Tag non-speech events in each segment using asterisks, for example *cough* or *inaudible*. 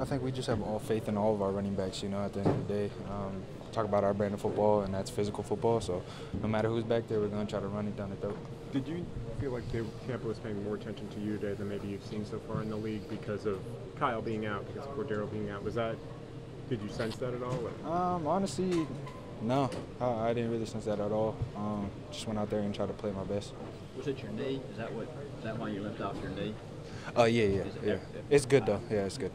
I think we just have all faith in all of our running backs. You know, at the end of the day, um, talk about our brand of football, and that's physical football. So, no matter who's back there, we're going to try to run it down the throat. Did you feel like they, Tampa was paying more attention to you today than maybe you've seen so far in the league because of Kyle being out, because of Cordarrelle being out? Was that? Did you sense that at all? Or? Um, honestly, no, I, I, didn't really sense that at all. Um, just went out there and tried to play my best. Was it your knee? Is that what? Is that why you limped off your knee? Oh uh, yeah, yeah, yeah. It's good though. Yeah, it's good.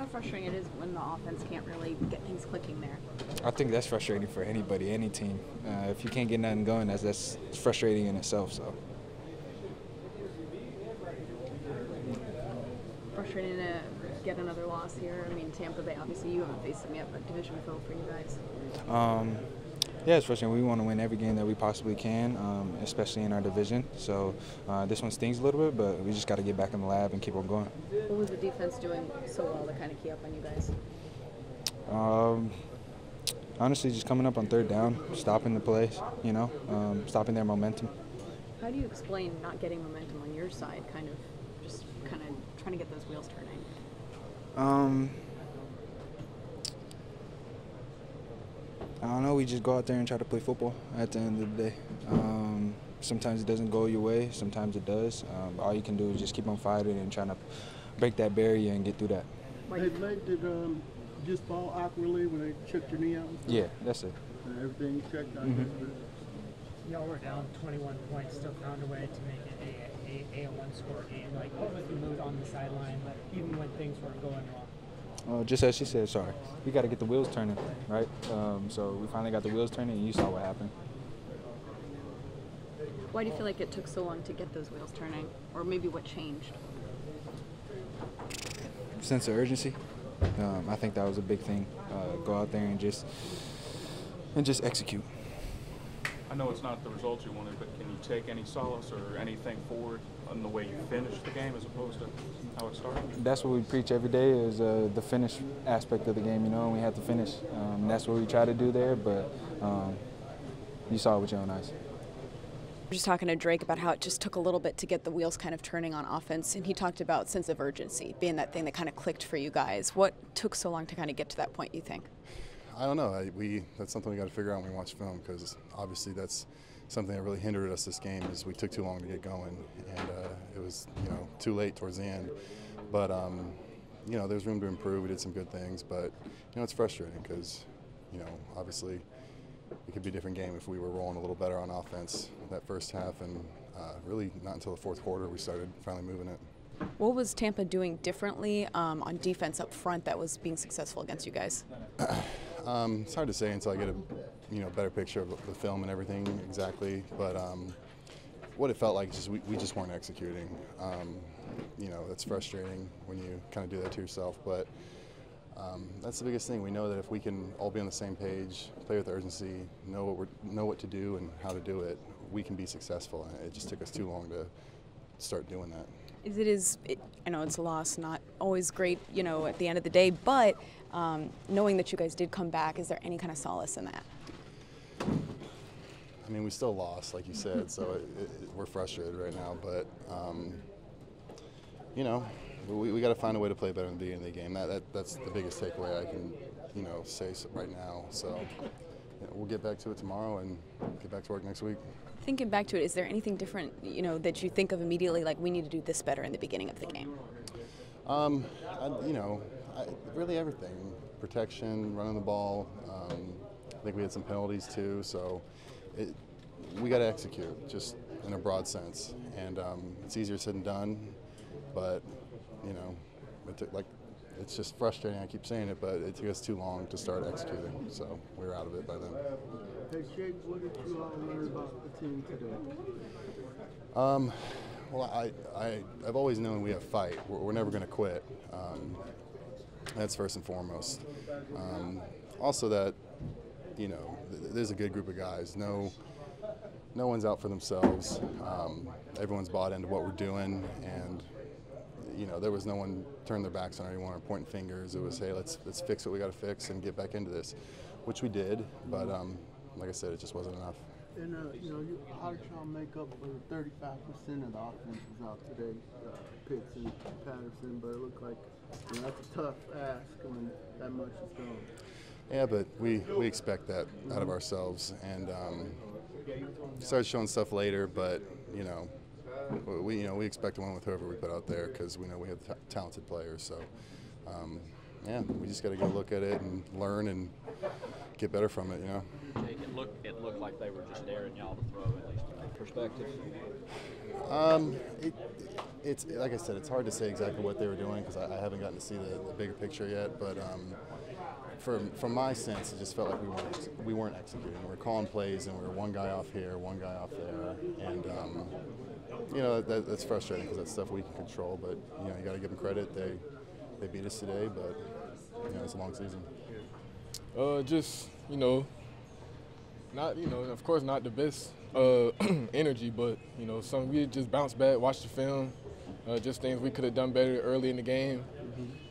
How frustrating it is when the offense can't really get things clicking there. I think that's frustrating for anybody, any team. Uh, if you can't get nothing going, that's that's frustrating in itself. So. Frustrating to get another loss here. I mean, Tampa Bay. Obviously, you haven't faced them yet, but division foe for you guys. Um, yeah, it's frustrating. We want to win every game that we possibly can, um, especially in our division. So uh, this one stings a little bit, but we just got to get back in the lab and keep on going. What was the defense doing so well to kind of key up on you guys? Um, honestly, just coming up on third down, stopping the plays, you know, um, stopping their momentum. How do you explain not getting momentum on your side, kind of just kind of trying to get those wheels turning? Um, I don't know. We just go out there and try to play football at the end of the day. Um, sometimes it doesn't go your way. Sometimes it does. Um, all you can do is just keep on fighting and trying to break that barrier and get through that. Hey, leg did um, just fall awkwardly when they checked your knee out? Yeah, that's it. And everything checked out. Mm-hmm. Y'all were down 21 points, still found a way to make it a, a, a one score game. Like, what was the mood on the sideline, but even when things weren't going wrong? Uh, just as she said, sorry. We got to get the wheels turning, right? Um, so we finally got the wheels turning, and you saw what happened. Why do you feel like it took so long to get those wheels turning, or maybe what changed? Sense of urgency. Um, I think that was a big thing. Uh, go out there and just and just execute. I know it's not the results you wanted, but can you take any solace or anything forward in the way you finished the game as opposed to how it started? That's what we preach every day is uh, the finish aspect of the game, you know, and we have to finish. Um, that's what we try to do there, but um, you saw it with your own eyes. We're just talking to Drake about how it just took a little bit to get the wheels kind of turning on offense, and he talked about sense of urgency being that thing that kind of clicked for you guys. What took so long to kind of get to that point, you think? I don't know. I, we that's something we got to figure out when we watch film because obviously that's something that really hindered us this game is we took too long to get going and uh, it was you know too late towards the end. But um, you know there's room to improve. We did some good things, but you know it's frustrating because you know obviously it could be a different game if we were rolling a little better on offense that first half and uh, really not until the fourth quarter we started finally moving it. What was Tampa doing differently um, on defense up front that was being successful against you guys? *clears throat* Um, it's hard to say until I get a you know better picture of the film and everything exactly. But um, what it felt like is just we, we just weren't executing. Um, you know that's frustrating when you kind of do that to yourself. But um, that's the biggest thing. We know that if we can all be on the same page, play with urgency, know what we know what to do and how to do it, we can be successful. And it just took us too long to start doing that. Is it is it, I know it's a loss, not always great, you know, at the end of the day, but um, knowing that you guys did come back, is there any kind of solace in that? I mean, we still lost, like you said, so it, it, we're frustrated right now. But um, you know, we, we got to find a way to play better in the beginning of the game. That, that that's the biggest takeaway I can, you know, say right now. So we'll get back to it tomorrow and get back to work next week. Thinking back to it, is there anything different, you know, that you think of immediately, like we need to do this better in the beginning of the game? Um, I, you know, I, really everything. Protection, running the ball. Um, I think we had some penalties too, so it, we got to execute just in a broad sense. And um, it's easier said than done, but you know, it like it's just frustrating. I keep saying it, but it took us too long to start executing, so we were out of it by then. Hey Jake, what did you all learn about the team today? Um, well, I, I, I've always known we have fight. We're, we're never going to quit. Um, that's first and foremost. Um, also, that you know, th- there's a good group of guys. No, no one's out for themselves. Um, everyone's bought into what we're doing, and you know, there was no one turning their backs on anyone or pointing fingers. It was, hey, let's let's fix what we got to fix and get back into this, which we did. But um, like I said, it just wasn't enough. And, uh, you know, you, how did y'all make up for the 35% of the offense was out today? Uh, Pitts and Patterson, but it looked like you know, that's a tough ask when that much is gone. Yeah, but we, we expect that out of ourselves, and um, started showing stuff later. But you know, we you know we expect to win with whoever we put out there because we know we have t- talented players. So um, yeah, we just got to go look at it and learn and get better from it. You know. Jake, it looked it looked like they were just daring y'all to throw at least from perspective. Um, it, it's like I said, it's hard to say exactly what they were doing because I, I haven't gotten to see the, the bigger picture yet. But um, from from my sense, it just felt like we weren't we weren't executing. We were calling plays and we were one guy off here, one guy off there, and um, you know that, that's frustrating because that's stuff we can control. But you know you got to give them credit. They they beat us today, but you know it's a long season. Uh, just you know, not you know, of course, not the best uh, *clears throat* energy, but you know, some we just bounce back, watch the film, uh, just things we could have done better early in the game,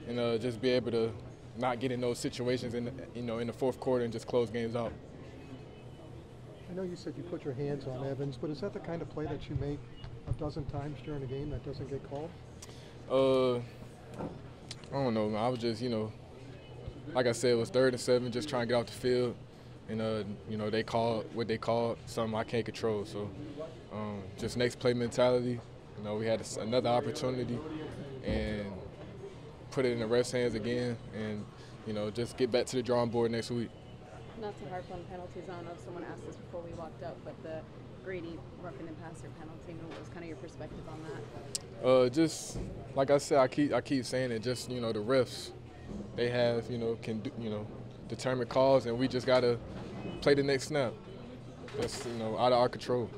and uh, just be able to not get in those situations in the, you know in the fourth quarter and just close games out. I know you said you put your hands on Evans, but is that the kind of play that you make a dozen times during a game that doesn't get called? Uh, I don't know. I was just, you know, like I said, it was third and seven, just trying to get off the field, and uh, you know, they called what they called, something I can't control. So, um, just next play mentality. You know, we had another opportunity, and put it in the refs' hands again, and you know, just get back to the drawing board next week. Not to harp on penalties, I don't know if someone asked this before we walked up, but the Grady roughing the passer penalty, what was kind of your perspective on that? Uh, just like I said, I keep I keep saying it. Just you know, the refs, they have you know can do, you know determine calls, and we just gotta play the next snap. That's you know out of our control.